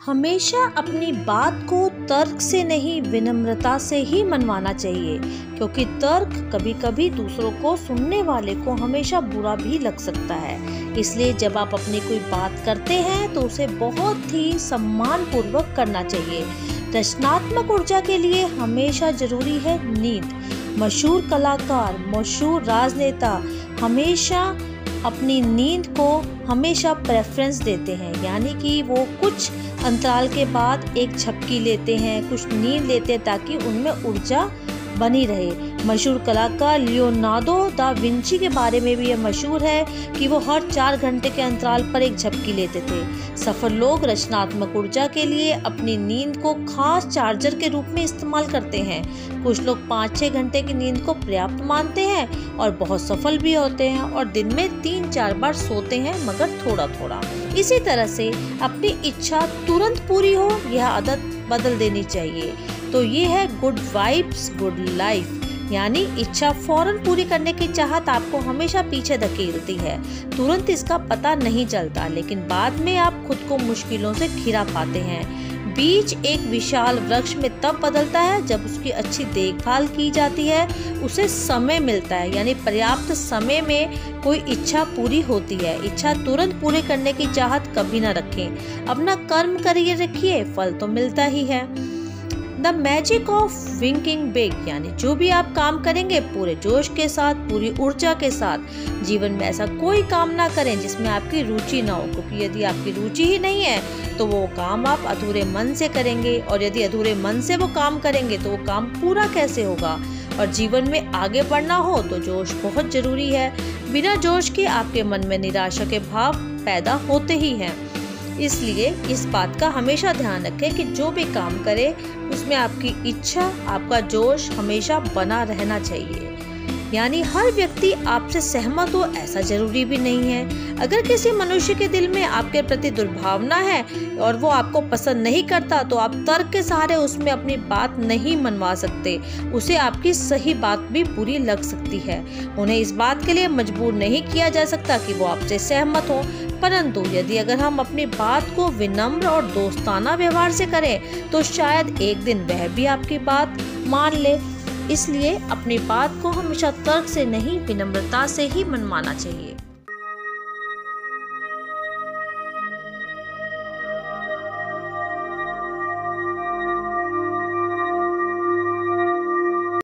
हमेशा अपनी बात को तर्क से नहीं, विनम्रता से ही मनवाना चाहिए, क्योंकि तर्क कभी कभी दूसरों को सुनने वाले को हमेशा बुरा भी लग सकता है। इसलिए जब आप अपनी कोई बात करते हैं तो उसे बहुत ही सम्मान पूर्वक करना चाहिए। रचनात्मक ऊर्जा के लिए हमेशा ज़रूरी है नींद। मशहूर कलाकार, मशहूर राजनेता हमेशा अपनी नींद को हमेशा प्रेफरेंस देते हैं। यानी कि वो कुछ अंतराल के बाद एक छपकी लेते हैं, कुछ नींद लेते हैं ताकि उनमें ऊर्जा बनी रहे। मशहूर कलाकार लियोनार्डो दा विंची के बारे में भी यह मशहूर है कि वो हर चार घंटे के अंतराल पर एक झपकी लेते थे। सफल लोग रचनात्मक ऊर्जा के लिए अपनी नींद को खास चार्जर के रूप में इस्तेमाल करते हैं। कुछ लोग पाँच छः घंटे की नींद को पर्याप्त मानते हैं और बहुत सफल भी होते हैं और दिन में तीन चार बार सोते हैं, मगर थोड़ा थोड़ा इसी तरह से अपनी इच्छा तुरंत पूरी हो, यह आदत बदल देनी चाहिए। तो ये है गुड वाइब्स गुड लाइफ यानी इच्छा फ़ौरन पूरी करने की चाहत आपको हमेशा पीछे धकेलती है। तुरंत इसका पता नहीं चलता, लेकिन बाद में आप खुद को मुश्किलों से घिरा पाते हैं। बीज एक विशाल वृक्ष में तब बदलता है जब उसकी अच्छी देखभाल की जाती है, उसे समय मिलता है, यानी पर्याप्त समय में कोई इच्छा पूरी होती है। इच्छा तुरंत पूरे करने की चाहत कभी ना रखें। अपना कर्म करिए, रखिए, फल तो मिलता ही है। The magic of winking big, यानी जो भी आप काम करेंगे, पूरे जोश के साथ, पूरी ऊर्जा के साथ, जीवन में ऐसा कोई काम ना करें जिसमें आपकी रुचि ना हो, क्योंकि यदि आपकी रुचि ही नहीं है तो वो काम आप अधूरे मन से करेंगे, और यदि अधूरे मन से वो काम करेंगे तो वो काम पूरा कैसे होगा? और जीवन में आगे बढ़ना हो तो जोश बहुत ज़रूरी है। बिना जोश के आपके मन में निराशा के भाव पैदा होते ही हैं। इसलिए इस बात का हमेशा ध्यान रखें कि जो भी काम करें, उसमें आपकी इच्छा, आपका जोश हमेशा बना रहना चाहिए। यानी हर व्यक्ति आपसे सहमत हो, ऐसा ज़रूरी भी नहीं है। अगर किसी मनुष्य के दिल में आपके प्रति दुर्भावना है और वो आपको पसंद नहीं करता तो आप तर्क के सहारे उसमें अपनी बात नहीं मनवा सकते। उसे आपकी सही बात भी बुरी लग सकती है। उन्हें इस बात के लिए मजबूर नहीं किया जा सकता कि वो आपसे सहमत हो। परंतु यदि अगर हम अपनी बात को विनम्र और दोस्ताना व्यवहार से करें तो शायद एक दिन वह भी आपकी बात मान ले। इसलिए अपनी बात को हमेशा तर्क से नहीं, विनम्रता से ही मनमाना चाहिए।